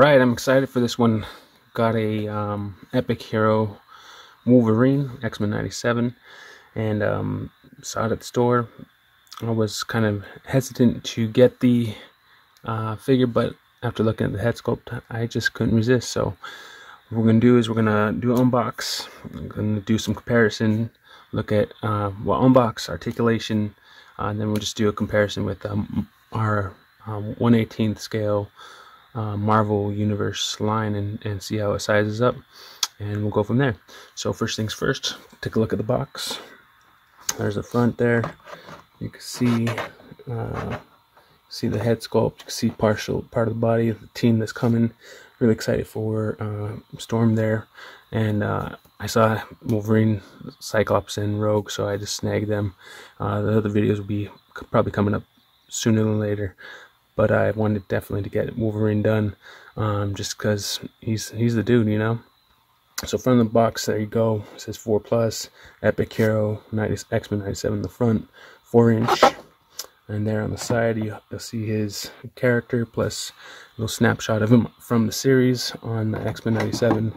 right, I'm excited for this one. Got a um, Epic Hero Wolverine X-Men 97 and um, saw it at the store. I was kind of hesitant to get the uh, figure, but after looking at the head sculpt, I just couldn't resist. So what we're going to do is we're going to do unbox. I'm going to do some comparison, look at uh, well, unbox, articulation, uh, and then we'll just do a comparison with um, our um, 118th scale uh, Marvel Universe line and, and see how it sizes up. And we'll go from there. So first things first, take a look at the box. There's the front there. You can see uh, see the head sculpt. You can see partial part of the body of the team that's coming. Really excited for uh, Storm there. And uh, I saw Wolverine, Cyclops, and Rogue, so I just snagged them. Uh, the other videos will be probably coming up sooner than later but I wanted definitely to get Wolverine done um, just because he's he's the dude, you know. So from the box, there you go. It says 4 plus, Epic Hero, X-Men 97 in the front, 4 inch. And there on the side, you, will see his character plus a little snapshot of him from the series on the X-Men 97.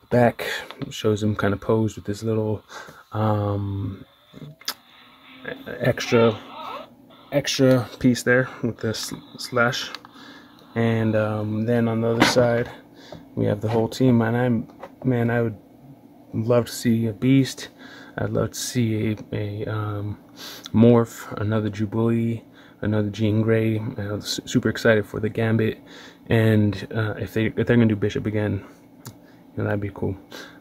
The back shows him kind of posed with this little um, extra extra piece there with this slash. And um, then on the other side we have the whole team. And I'm man I would love to see a beast. I'd love to see a, a um, morph another Jubilee another Jean Grey. I'm super excited for the Gambit. And uh, if they if they're gonna do Bishop again you know, that'd be cool.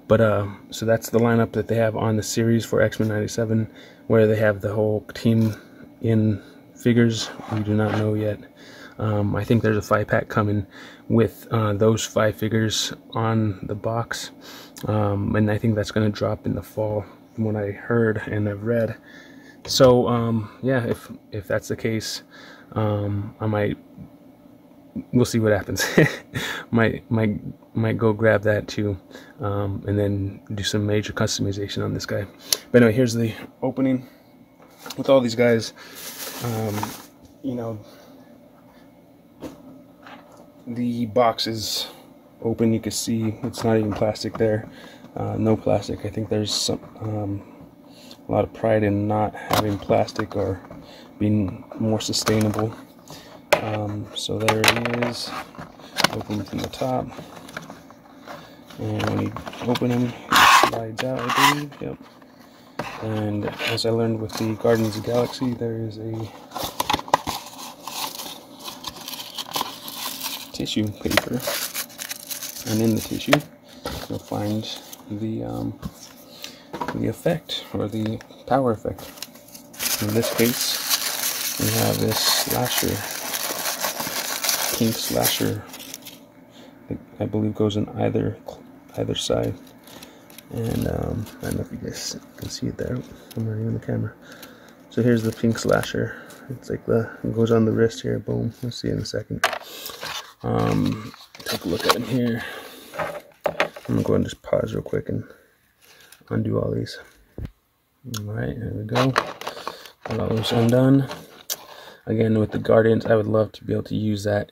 But uh, so that's the lineup that they have on the series for X-Men 97 where they have the whole team in figures. We do not know yet. Um, I think there's a five pack coming with uh, those five figures on the box. Um, and I think that's going to drop in the fall from what I heard and I've read. So um, yeah if if that's the case um, I might we'll see what happens. Might might might go grab that too um, and then do some major customization on this guy. But anyway here's the opening with all these guys um, you know, the box is open. You can see it's not even plastic there. Uh, no plastic. I think there's some um, a lot of pride in not having plastic or being more sustainable. Um, so there it is, open from the top. And when you open them, it slides out, I believe. Yep. And as I learned with the Guardians of the Galaxy, there is a tissue paper. And in the tissue, you'll find the um, the effect or the power effect. In this case, we have this slasher, pink slasher. I believe goes on either either side. And um, I don't know if you guys can see it there. I'm not even the camera. So here's the pink slasher. It's like the it goes on the wrist here. Boom. We'll see in a second. Um, take a look at him here. I'm gonna go and just pause real quick and undo all these. All right, there we go. All those undone. Again, with the Guardians, I would love to be able to use that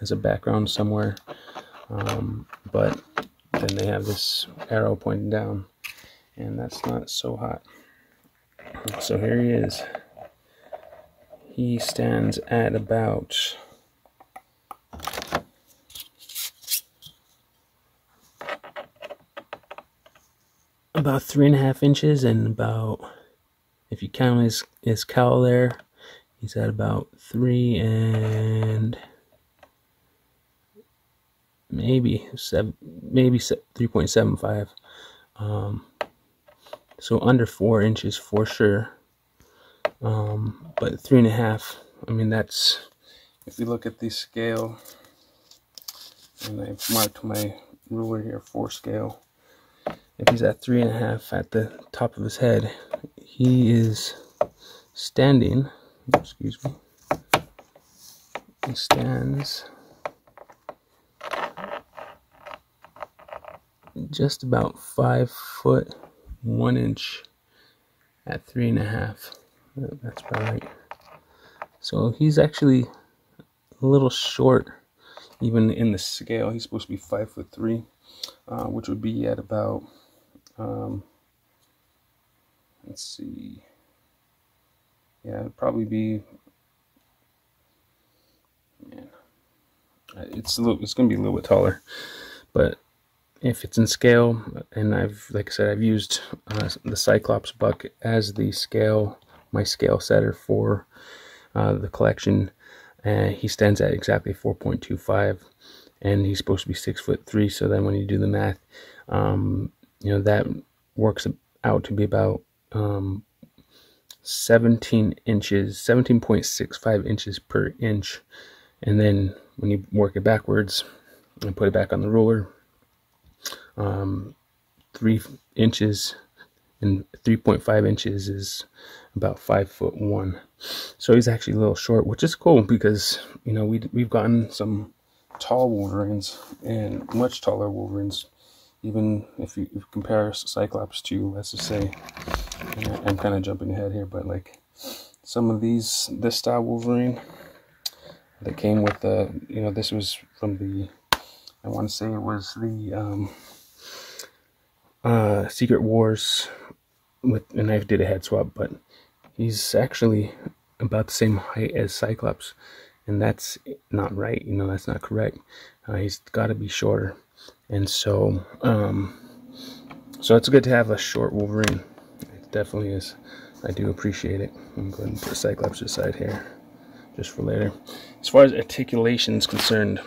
as a background somewhere. Um, but then they have this arrow pointing down and that's not so hot. So here he is. He stands at about about three and a half inches and about if you count his his cowl there he's at about three and maybe seven, maybe 3.75. Um, so under four inches for sure. Um, but three and a half, I mean, that's, if you look at the scale, and I've marked my ruler here for scale, if he's at three and a half at the top of his head, he is standing, excuse me, he stands just about five foot one inch at three and a half. That's about right. So he's actually a little short. even in the scale, he's supposed to be five foot three, uh, which would be at about, um, let's see, yeah, it'd probably be, man, it's a little, it's gonna be a little bit taller, but if it's in scale, and I've, like I said, I've used uh, the Cyclops buck as the scale, my scale setter for uh, the collection, and he stands at exactly 4.25, and he's supposed to be six foot three. So then, when you do the math, um, you know that works out to be about um, 17 inches, 17.65 inches per inch, and then when you work it backwards and put it back on the ruler um, three inches and 3.5 inches is about five foot one. So he's actually a little short, which is cool because you know we we've gotten some tall Wolverines and much taller Wolverines. Even if you, if you compare Cyclops to, let's just say, I'm kind of jumping ahead here, but like some of these, this style Wolverine that came with the, you know, this was from the, I want to say it was the um, uh, Secret Wars with, and I did a head swap, but he's actually about the same height as Cyclops, and that's not right. You know, that's not correct. Uh, he's got to be shorter, and so, um, so it's good to have a short Wolverine. It definitely is. I do appreciate it. I'm going to put Cyclops aside here, just for later. As far as articulation is concerned,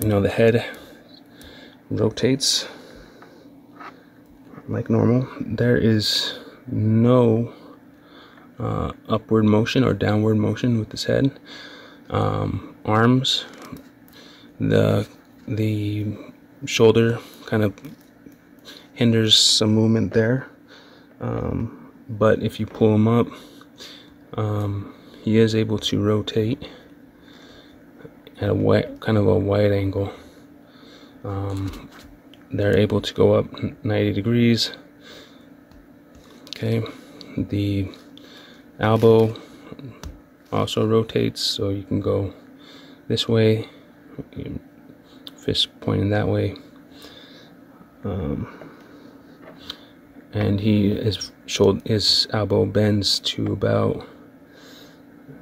you know, the head rotates like normal. There is no uh, upward motion or downward motion with this head. Um, arms, the the shoulder kind of hinders some movement there. Um, but if you pull him up, um, he is able to rotate at a wide, kind of a wide angle. Um, they're able to go up 90 degrees. Okay the elbow also rotates so you can go this way fist pointing that way. Um, and he his shoulder his elbow bends to about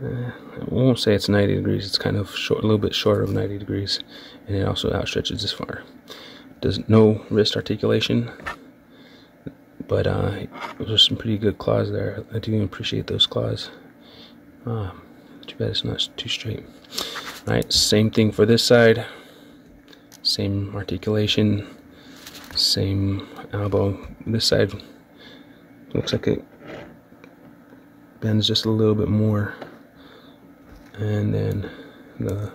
uh, I won't say it's 90 degrees it's kind of short a little bit shorter of 90 degrees and it also outstretches this far does no wrist articulation but uh, there's some pretty good claws there. I do appreciate those claws. Uh, too bad it's not too straight. All right, same thing for this side. Same articulation, same elbow. This side looks like it bends just a little bit more. And then the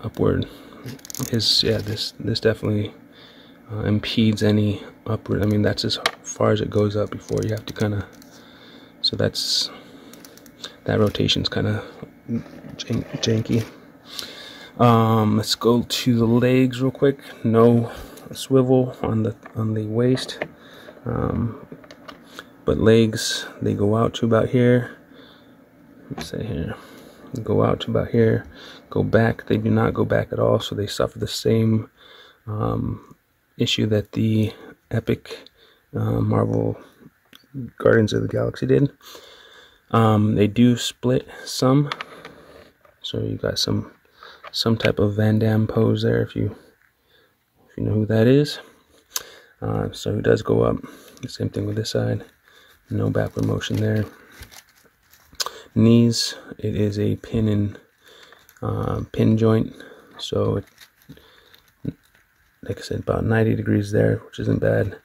upward is, yeah, this, this definitely uh, impedes any upward. I mean, that's as far as it goes up before you have to kind of, so that's, that rotation's kind of janky. Um, let's go to the legs real quick. No swivel on the on the waist, um, but legs they go out to about here. Let's say here, go out to about here, go back. They do not go back at all, so they suffer the same um, issue that the epic uh, Marvel Guardians of the Galaxy did. Um, they do split some, so you got some some type of Van Damme pose there if you if you know who that is. Uh, so it does go up. Same thing with this side. No backward motion there. Knees, it is a pin and uh, pin joint, so it like I said, about 90 degrees there, which isn't bad.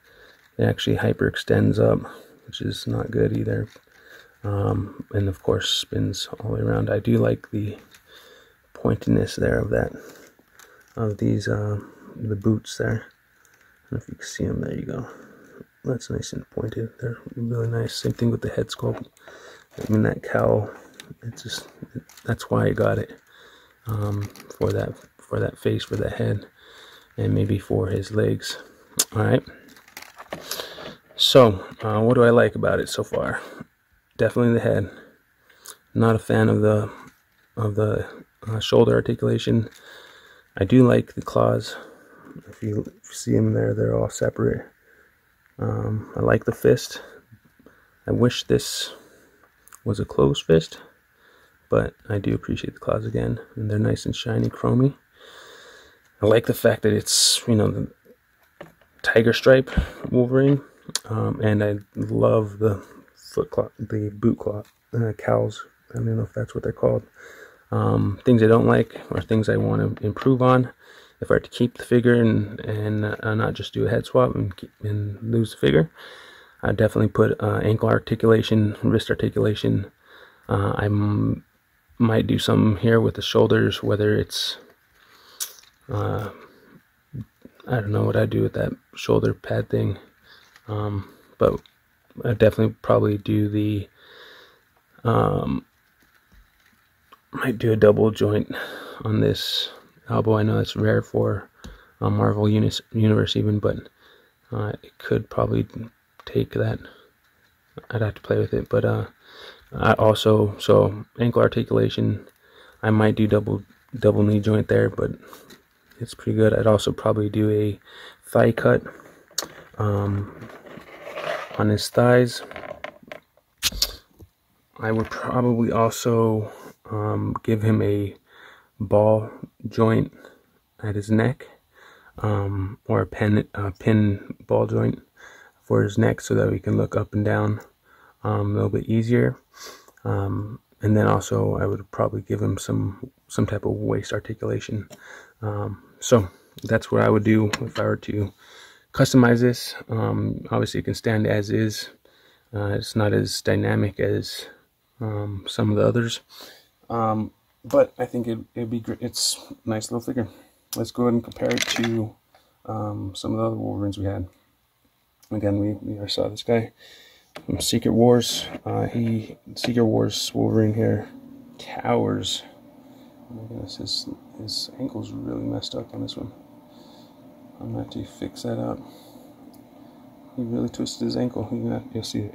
It actually hyperextends up, which is not good either. Um, and of course, spins all the way around. I do like the pointiness there of that, of these, uh, the boots there. I don't know if you can see them. There you go. That's nice and pointed. They're really nice. Same thing with the head sculpt. I mean, that cowl, it's just, that's why I got it. Um, for that, for that face, for the head and maybe for his legs. All right. So, uh, what do I like about it so far? Definitely the head. Not a fan of the of the uh, shoulder articulation. I do like the claws. If you, if you see them there, they're all separate. Um, I like the fist. I wish this was a closed fist, but I do appreciate the claws again, and they're nice and shiny, chromy. I like the fact that it's, you know, the tiger stripe Wolverine, um, and I love the foot claw, the boot claw, uh, cowls. I don't know if that's what they're called. Um, things I don't like or things I want to improve on. If I were to keep the figure and and uh, not just do a head swap and, keep, and lose the figure, I definitely put uh, ankle articulation, wrist articulation. Uh, I might do some here with the shoulders, whether it's uh, I don't know what I do with that shoulder pad thing, um, but I definitely probably do the um, might do a double joint on this elbow. I know it's rare for uh, Marvel Unis Universe even, but uh, it could probably take that. I'd have to play with it, but uh, I also so ankle articulation. I might do double double knee joint there, but it's pretty good. I'd also probably do a thigh cut um, on his thighs. I would probably also um, give him a ball joint at his neck um, or a pin, a pin ball joint for his neck so that we can look up and down um, a little bit easier. Um, and then also I would probably give him some some type of waist articulation. Um, so that's what I would do if I were to customize this. Um, obviously, it can stand as is. Uh, it's not as dynamic as um, some of the others, um, but I think it, it'd be great. It's a nice little figure. Let's go ahead and compare it to some of the other Wolverines we had. Again, we, we saw this guy from Secret Wars. Uh, he Secret Wars Wolverine here towers. Oh my goodness, his his ankle's really messed up on this one. I'm gonna have to fix that up. He really twisted his ankle. You will see it.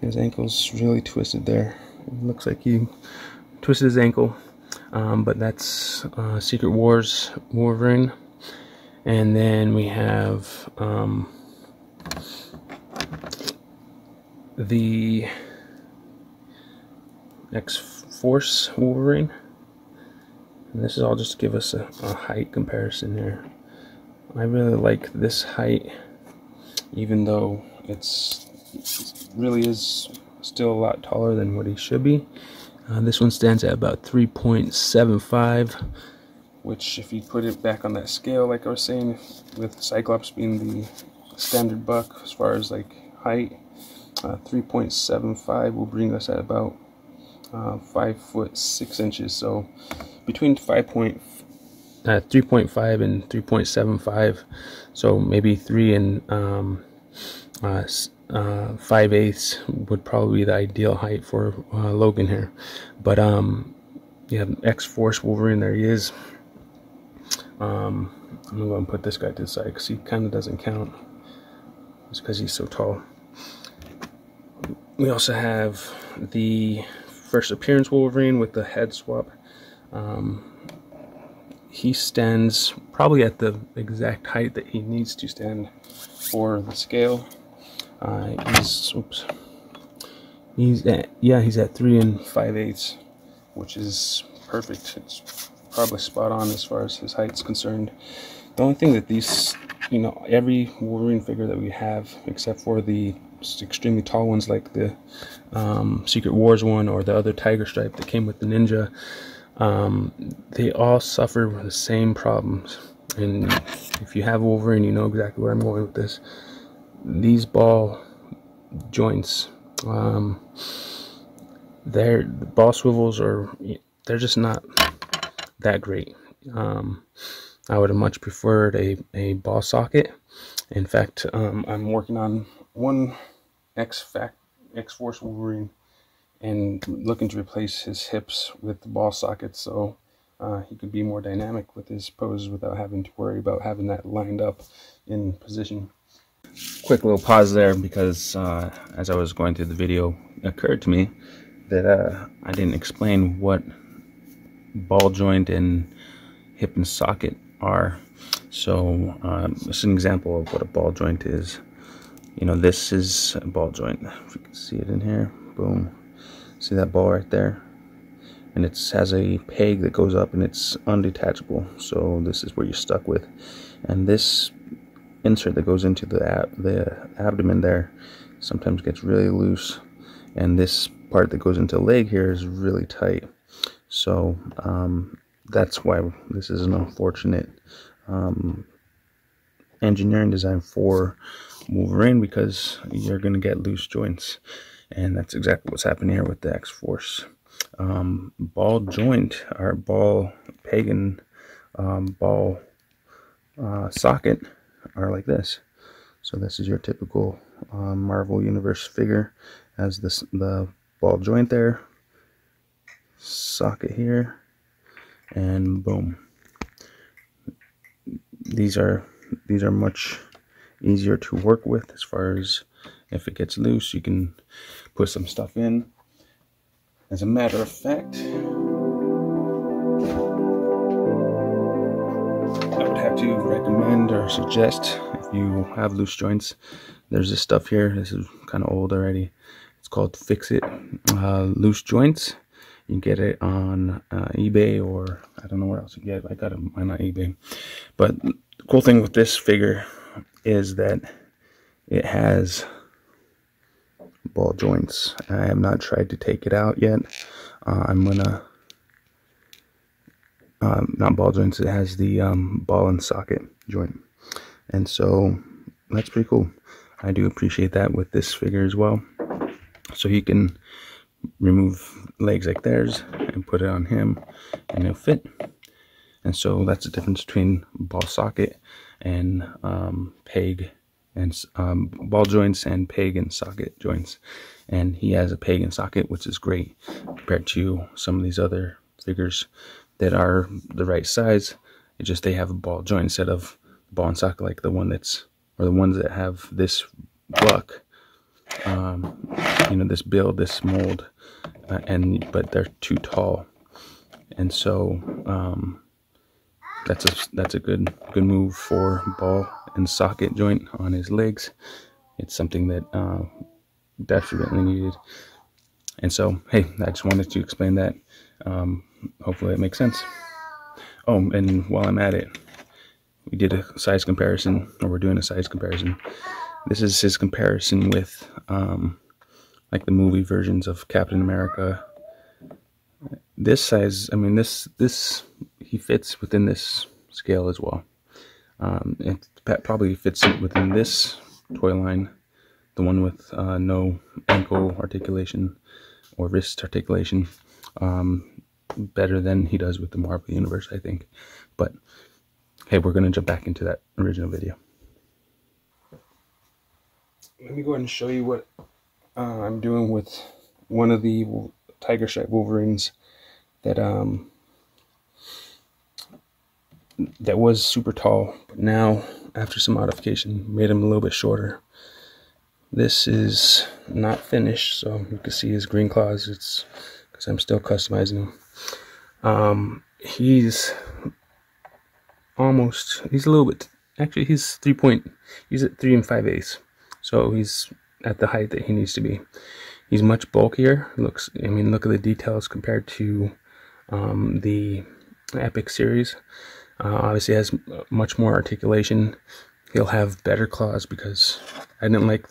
His ankle's really twisted there. It looks like he twisted his ankle. Um, but that's uh, Secret Wars Wolverine. And then we have um, the X-Force Wolverine. And this is all just to give us a, a height comparison here. I really like this height, even though it's it really is still a lot taller than what he should be. Uh, this one stands at about 3.75, which if you put it back on that scale, like I was saying, with Cyclops being the standard buck as far as like height, uh, 3.75 will bring us at about uh, 5 foot 6 inches. So between 5 point, uh, 3.5 and 3.75. So maybe 3 and um, uh, uh, 5 eighths would probably be the ideal height for uh, Logan here. But um, yeah, X-Force Wolverine, there he is. Um, I'm going to put this guy to the side because he kind of doesn't count. Just because he's so tall. We also have the first appearance Wolverine with the head swap. Um, he stands probably at the exact height that he needs to stand for the scale. Uh, he's oops. He's at yeah he's at three and five eighths, which is perfect. It's probably spot on as far as his height's concerned. The only thing that these you know every Wolverine figure that we have, except for the extremely tall ones like the um, Secret Wars one or the other Tiger Stripe that came with the Ninja, um, they all suffer the same problems. And if you have Wolverine, you know exactly where I'm going with this. These ball joints, um, they're the ball swivels are they're just not that great. Um, I would have much preferred a, a ball socket. In fact, um, I'm working on one X X Force Wolverine and looking to replace his hips with ball sockets so uh, he could be more dynamic with his poses without having to worry about having that lined up in position. Quick little pause there because uh, as I was going through the video, it occurred to me that uh, I didn't explain what ball joint and hip and socket are. So um, this is an example of what a ball joint is. You know, this is a ball joint. If you can see it in here, boom. See that ball right there? And it has a peg that goes up and it's undetachable. So this is where you're stuck with. And this insert that goes into the, ab the abdomen there sometimes gets really loose. And this part that goes into leg here is really tight. So um, that's why this is an unfortunate um, engineering design for Wolverine because you're going to get loose joints. And that's exactly what's happening here with the X-Force. Um, ball joint, our ball peg and um, ball uh, socket are like this. So this is your typical uh, Marvel Universe figure. as this the ball joint there, socket here, and boom. These are these are much easier to work with as far as if it gets loose you can put some stuff in. As a matter of fact I would have to recommend or suggest if you have loose joints there's this stuff here this is kind of old already. It's called fix it. Uh, loose joints you get it on uh, eBay or I don't know where else you get it. I got it on eBay. But the cool thing with this figure is that it has ball joints. I have not tried to take it out yet. Uh, I'm gonna um, not ball joints. It has the um, ball and socket joint, and so that's pretty cool. I do appreciate that with this figure as well. So you can remove legs like theirs and put it on him, and it'll fit. And so that's the difference between ball socket and um, peg and um, ball joints and peg and socket joints. And he has a peg and socket, which is great compared to some of these other figures that are the right size. It's just they have a ball joint instead of ball and socket like the one that's, or the ones that have this buck, um, you know, this build, this mold, uh, and but they're too tall. And so, um, that's a that's a good good move for ball and socket joint on his legs. It's something that uh, desperately needed. And so, hey, I just wanted to explain that. Um, hopefully, it makes sense. Oh, and while I'm at it, we did a size comparison, or we're doing a size comparison. This is his comparison with, um, like the movie versions of Captain America. This size, I mean, this this he fits within this scale as well. Um, it probably fits within this toy line, the one with uh, no ankle articulation or wrist articulation, um, better than he does with the Marvel Universe, I think. But hey, we're going to jump back into that original video. Let me go ahead and show you what uh, I'm doing with one of the Tiger Stripe Wolverines that um, that was super tall, but now after some modification made him a little bit shorter. This is not finished, so you can see his green claws. It's because I'm still customizing him. Um, he's almost, he's a little bit, actually he's three point, he's at three and five eighths. So he's at the height that he needs to be. He's much bulkier. Looks, I mean, look at the details compared to um, the Epic series. Uh, obviously has much more articulation. He'll have better claws because I didn't like,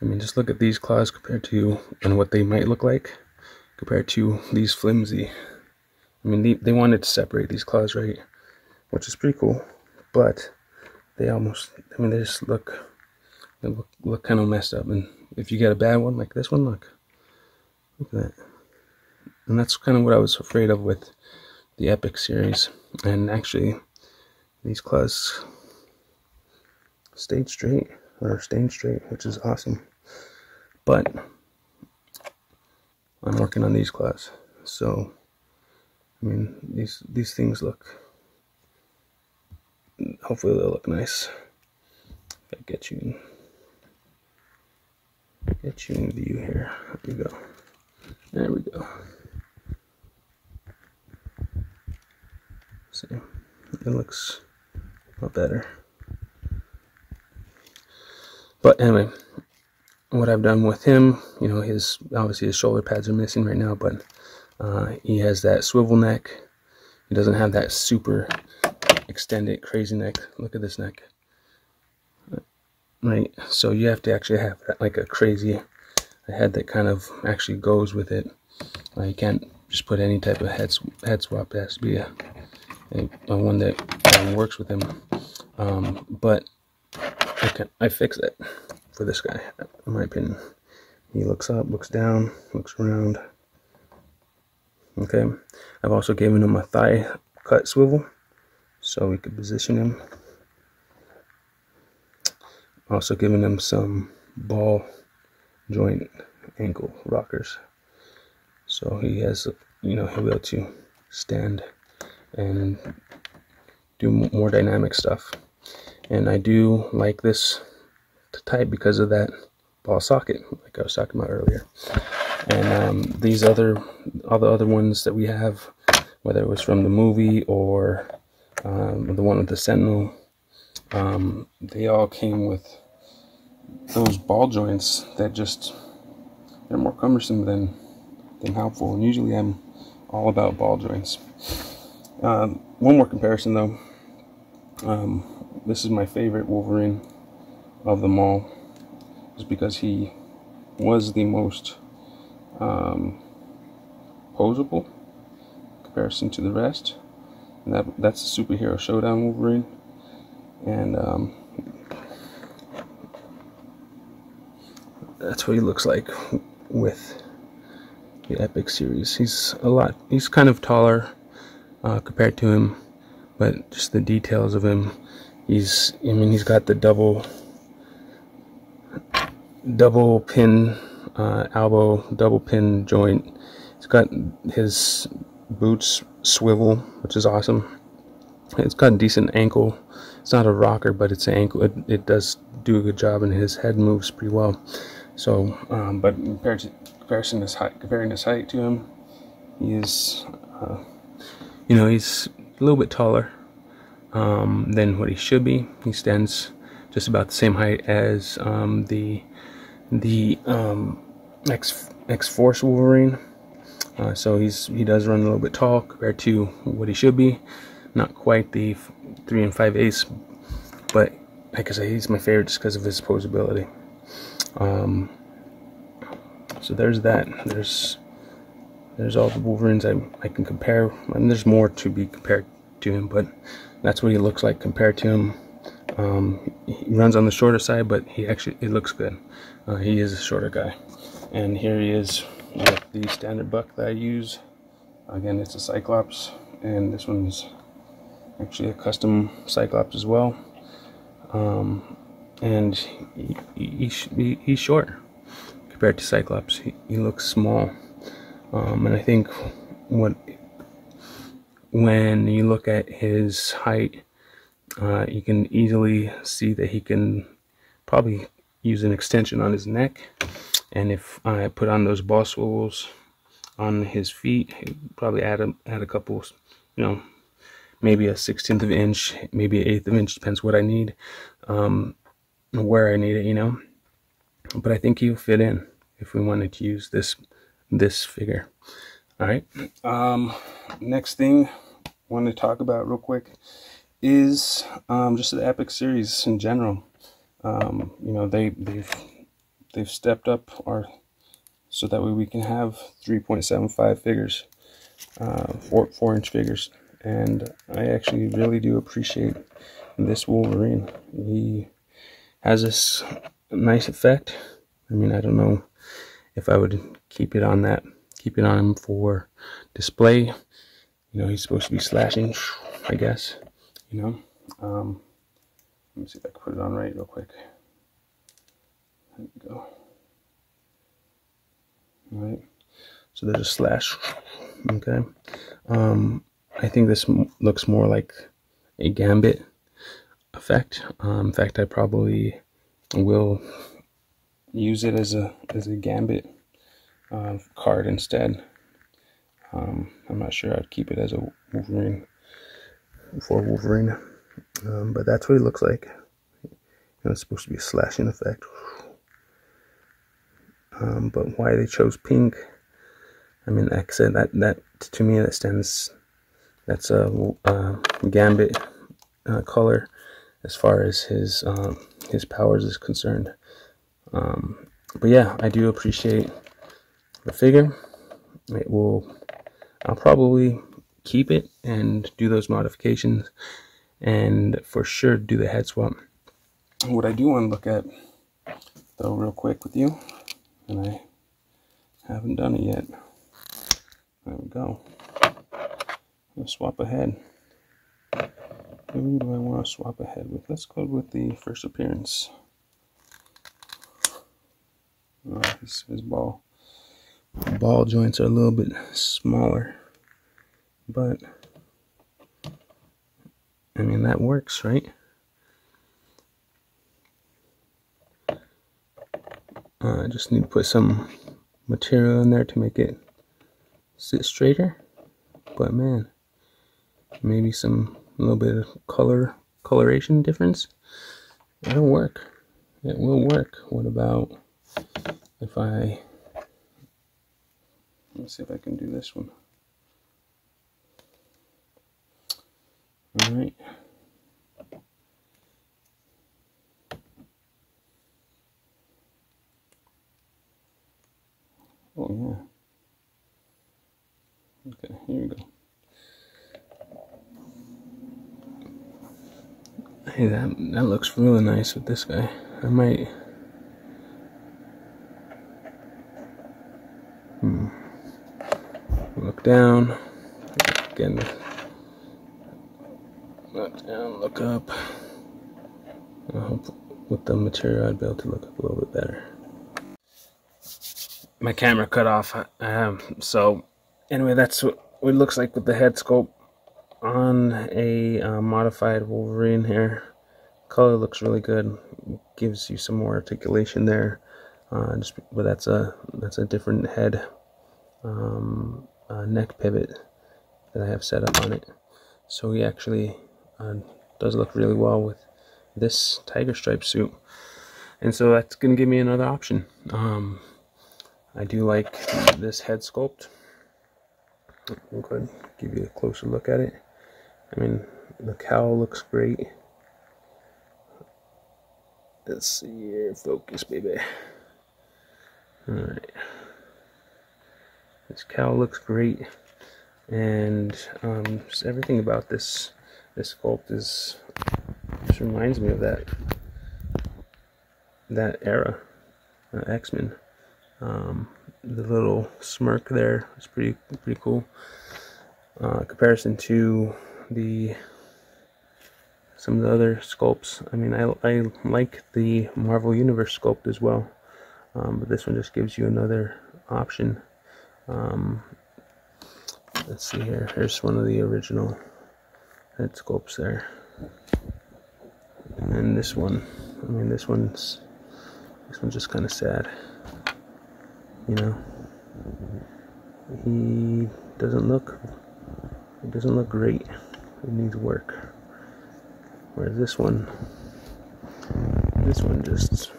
I mean, just look at these claws compared to, and what they might look like compared to these flimsy. I mean, they, they wanted to separate these claws, right? Which is pretty cool. But they almost, I mean, they just look, they look, look kind of messed up. And if you get a bad one like this one, look, look at that. And that's kind of what I was afraid of with the Epic series. And actually, these claws stayed straight, or staying straight, which is awesome. But I'm working on these claws, so I mean these these things look. Hopefully they'll look nice. I get you, get you in view here. There we go. There we go. See, it looks a lot better. But anyway, what I've done with him, you know, his obviously his shoulder pads are missing right now, but uh, he has that swivel neck. He doesn't have that super extended crazy neck. Look at this neck. Right, so you have to actually have like a crazy head that kind of actually goes with it. Uh, you can't just put any type of head head swap. It has to be a, a, a one that um, works with him. Um, but I can I fix it for this guy, in my opinion. He looks up, looks down, looks around. Okay, I've also given him a thigh cut swivel so we could position him. Also giving him some ball joint ankle rockers. So he has, you know, he'll be able to stand and do more dynamic stuff. And I do like this type because of that ball socket, like I was talking about earlier. And um, these other, all the other ones that we have, whether it was from the movie or um, the one with the Sentinel, um, they all came with those ball joints that just they're more cumbersome than than helpful. And usually I'm all about ball joints. Um, one more comparison though. Um, this is my favorite Wolverine of them all, just because he was the most um, posable comparison to the rest. And that that's the superhero showdown Wolverine. And um, that's what he looks like with the Epic series. He's a lot, he's kind of taller uh, compared to him, but just the details of him, he's, I mean, he's got the double, double pin uh, elbow, double pin joint. He's got his boots swivel, which is awesome. It's got a decent ankle. It's not a rocker, but it's an ankle. It, it does do a good job, and his head moves pretty well. So, um, but compared to, comparison his height, comparing his height to him, he is, uh, you know, he's a little bit taller um, than what he should be. He stands just about the same height as um, the the um, X X Force Wolverine. Uh, so he's he does run a little bit tall compared to what he should be. Not quite the three and five eighths, but like I say, he's my favorite just because of his posability. Um, so there's that. There's there's all the Wolverines I, I can compare. And there's more to be compared to him, but that's what he looks like compared to him. Um, he runs on the shorter side, but he actually it looks good. Uh, he is a shorter guy. And here he is with the standard buck that I use. Again, it's a Cyclops, and this one's actually a custom Cyclops as well. Um, and he, he, he, he's short compared to Cyclops. He, he looks small, um, and I think what when you look at his height, uh, you can easily see that he can probably use an extension on his neck. And if I put on those boss swivels on his feet, he probably add a, add a couple, you know, maybe a 16th of an inch, maybe an eighth of an inch, depends what I need. Um, where I need it, you know. But I think he'll fit in if we wanted to use this this figure. All right. Um, next thing I want to talk about real quick is um, just the Epic series in general. Um, you know, they they've they've stepped up our so that way we can have 3.75 figures, uh, four four inch figures, and I actually really do appreciate this Wolverine. He has this nice effect. I mean, I don't know if I would keep it on that, keep it on him for display. You know, he's supposed to be slashing, I guess, you know. Um, let me see if I can put it on right real quick. There we go. All right. So there's a slash. Okay. Um, I think this looks more like a gambit effect. Um, in fact, I probably will use it as a as a gambit uh, card instead. Um, I'm not sure I'd keep it as a Wolverine for Wolverine. Um, but that's what it looks like. It's supposed to be a slashing effect. Um, but why they chose pink? I mean, like I said, that that to me that stands. That's a, a Gambit uh, color as far as his um, his powers is concerned. Um, but yeah, I do appreciate the figure. It will. I'll probably keep it and do those modifications, and for sure do the head swap. What I do want to look at, though, real quick with you, and I haven't done it yet. There we go. Swap ahead. Who do I want to swap ahead with? Let's go with the first appearance. Oh, ball ball joints are a little bit smaller, but I mean that works, right? Uh, I just need to put some material in there to make it sit straighter. But man, maybe some little bit of color coloration difference. It'll work. It will work. What about if I let's see if I can do this one. All right. Oh yeah. Okay, here we go. Hey, that that looks really nice with this guy. I might. Hmm. Look down. Again. Look down. Look up. I hope with the material I'd be able to look up a little bit better. My camera cut off. Um, so anyway, that's what it looks like with the head sculpt on a uh, modified Wolverine here. Color looks really good. Gives you some more articulation there. Uh, just, but that's a that's a different head um, uh, neck pivot that I have set up on it. So he actually uh, does look really well with this tiger stripe suit. And so that's going to give me another option. Um, I do like this head sculpt. I'll go ahead give you a closer look at it. I mean, the cowl looks great. Let's see here, focus, baby. Alright. This cowl looks great. And um, everything about this this sculpt is just reminds me of that that era, uh, X-Men. Um, the little smirk there is pretty pretty cool. Uh, comparison to the some of the other sculpts. I mean, I, I like the Marvel Universe sculpt as well, um, but this one just gives you another option. Um, let's see here. Here's one of the original head sculpts there, and then this one. I mean, this one's this one's just kind of sad. You know, he doesn't look. It doesn't look great. It needs work. Whereas this one, this one just,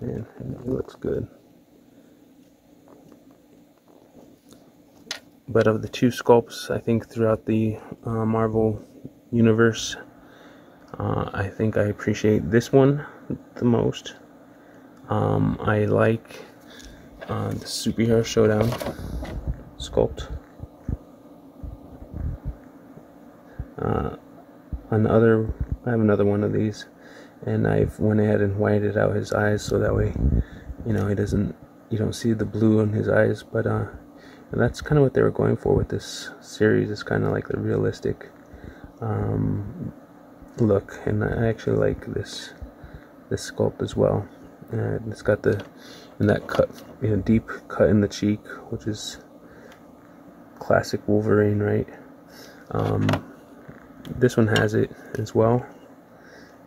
man, it looks good. But of the two sculpts, I think throughout the uh, Marvel universe, uh, I think I appreciate this one the most. Um, I like uh, the Superhero Showdown sculpt. Another I have another one of these. And I've went ahead and whited out his eyes so that way you know he doesn't you don't see the blue in his eyes. But uh that's kind of what they were going for with this series. It's kind of like the realistic um, look. And I actually like this this sculpt as well. And it's got the and that cut you know deep cut in the cheek which is classic Wolverine right? Um, this one has it as well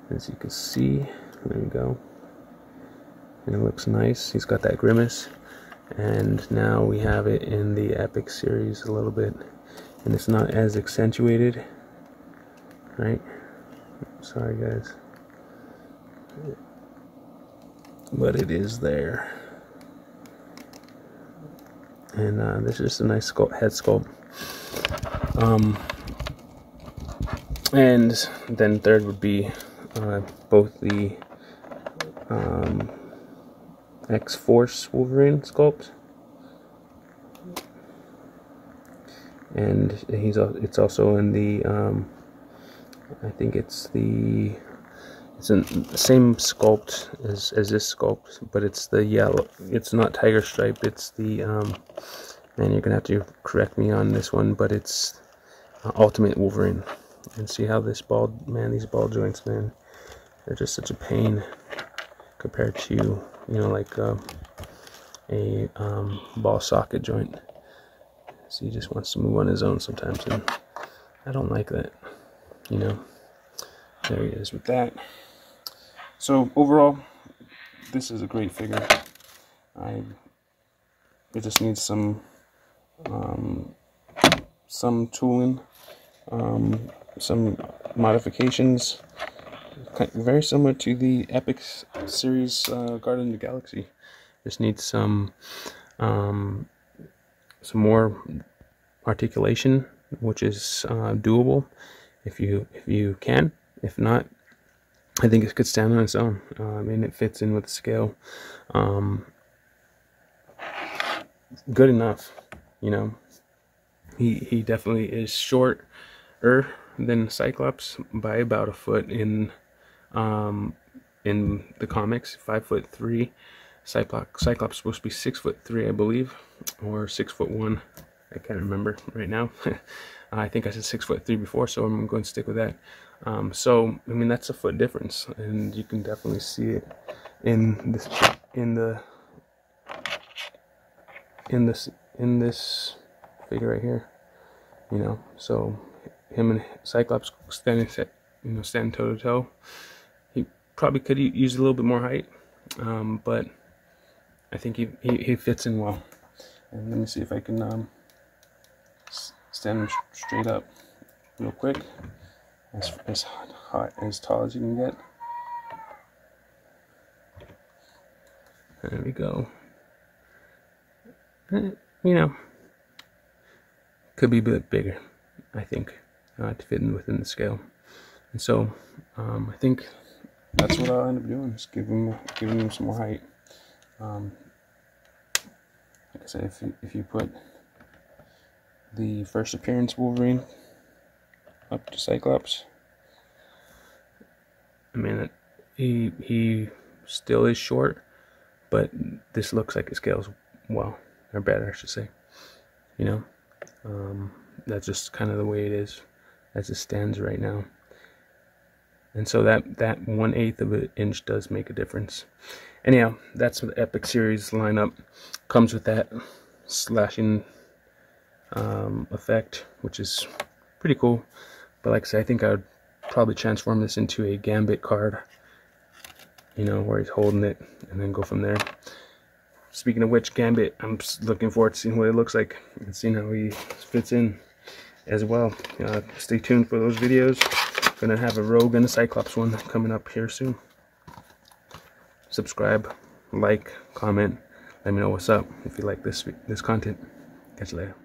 as you can see there we go and it looks nice he's got that grimace and now we have it in the epic series a little bit and it's not as accentuated right? Sorry, guys. But it is there. And uh, this is just a nice sculpt, head sculpt. Um, and then third would be uh, both the um, X-Force Wolverine sculpt. And he's it's also in the um, I think it's the it's in the same sculpt as, as this sculpt, but it's the yellow. It's not tiger stripe. It's the um, and you're gonna have to correct me on this one, but it's uh, Ultimate Wolverine. And see how this ball, man, these ball joints, man, they're just such a pain compared to you know like uh, a um, ball socket joint. So he just wants to move on his own sometimes, and I don't like that. You know, there he is with that. So overall, this is a great figure. I it just needs some um, some tooling, um, some modifications. Very similar to the Epic series uh, Guardian of the Galaxy. Just needs some um, some more articulation, which is uh, doable if you if you can. If not, I think it could stand on its own. Uh, I mean, it fits in with the scale. Um, good enough, you know. He he definitely is shorter than Cyclops by about a foot in um, in the comics. Five foot three. Cyclops Cyclops supposed to be six foot three, I believe, or six foot one. I can't remember right now. I think I said six foot three before, so I'm going to stick with that. Um, so I mean that's a foot difference, and you can definitely see it in this in the in this in this figure right here. You know, so him and Cyclops standing you know standing toe to toe. He probably could use a little bit more height, um, but I think he, he, he fits in well. And let me see if I can um, stand him straight up real quick, as as hot as tall as you can get. There we go. Eh, you know, could be a bit bigger, I think, uh, to fit in within the scale. And so, um, I think that's what I'll end up doing, is giving, giving him some more height. Um, like I said, if you, if you put the first appearance Wolverine up to Cyclops, I mean, he he still is short, but this looks like it scales well, or better, I should say. You know, um, that's just kind of the way it is, as it stands right now. And so that that one eighth of an inch does make a difference. Anyhow, that's the Epic Series lineup. Comes with that slashing um, effect, which is pretty cool. But like I said, I think I would probably transform this into a Gambit card. You know, where he's holding it and then go from there. Speaking of which, Gambit, I'm looking forward to seeing what it looks like and seeing how he fits in as well. Uh, stay tuned for those videos. Gonna have a Rogue and a Cyclops one coming up here soon subscribe, like, comment. Let me know what's up if you like this this content. Catch you later.